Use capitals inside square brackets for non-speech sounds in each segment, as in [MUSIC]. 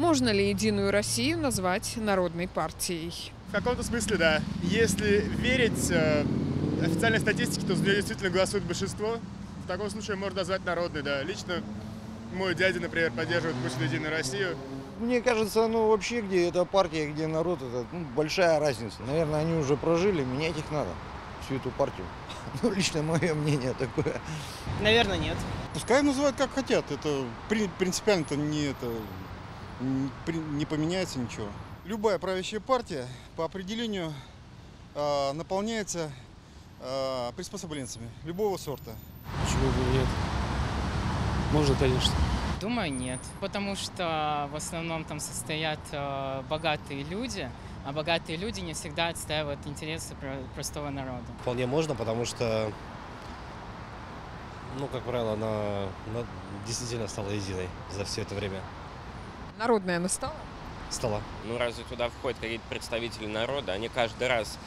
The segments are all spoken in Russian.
Можно ли Единую Россию назвать народной партией? В каком-то смысле, да. Если верить э, официальной статистике, то за нее действительно голосует большинство. В таком случае можно назвать народной, да. Лично мой дядя, например, поддерживает пусть Единую Россию. Мне кажется, ну вообще, где эта партия, где народ, это ну, большая разница. Наверное, они уже прожили, менять их надо, всю эту партию. [LAUGHS] Ну, лично мое мнение такое. Наверное, нет. Пускай называют как хотят. Это при- принципиально-то не это не поменяется ничего. Любая правящая партия по определению а, наполняется а, приспособленцами любого сорта. Почему бы нет? Можно, конечно. Думаю, нет. Потому что в основном там состоят э, богатые люди, а богатые люди не всегда отстаивают интересы про- простого народа. Вполне можно, потому что, ну, как правило, она, она действительно стала единой за все это время. Народная она стала? Стала. Ну разве туда входят какие-то представители народа? Они каждый раз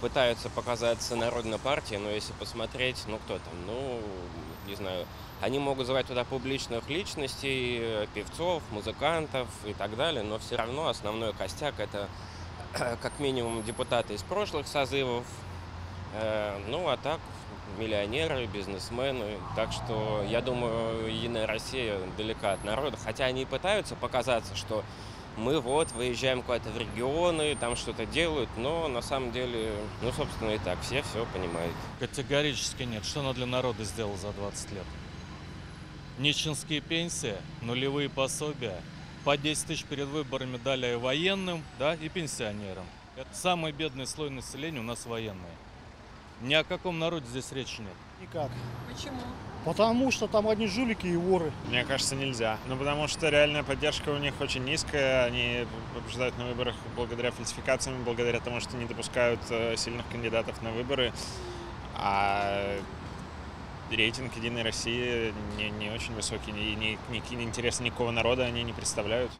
пытаются показаться народной партией, но если посмотреть, ну кто там, ну, не знаю, они могут звать туда публичных личностей, певцов, музыкантов и так далее, но все равно основной костяк это [CLEARS THROAT] как минимум депутаты из прошлых созывов, ну а так миллионеры, бизнесмены. Так что я думаю, Единая Россия далека от народа, хотя они пытаются показаться, что мы вот выезжаем куда-то в регионы, там что-то делают, но на самом деле, ну, собственно, и так, все все понимают. Категорически нет. Что она для народа сделала за 20 лет? Нищенские пенсии, нулевые пособия, по 10 тысяч перед выборами дали военным да, и пенсионерам. Это самый бедный слой населения у нас военные. Ни о каком народе здесь речи нет. Никак. Почему? Потому что там одни жулики и воры. Мне кажется, нельзя. Ну, потому что реальная поддержка у них очень низкая. Они побеждают на выборах благодаря фальсификациям, благодаря тому, что не допускают э, сильных кандидатов на выборы. А рейтинг Единой России не, не очень высокий, и не, не, не интереса никакого народа они не представляют.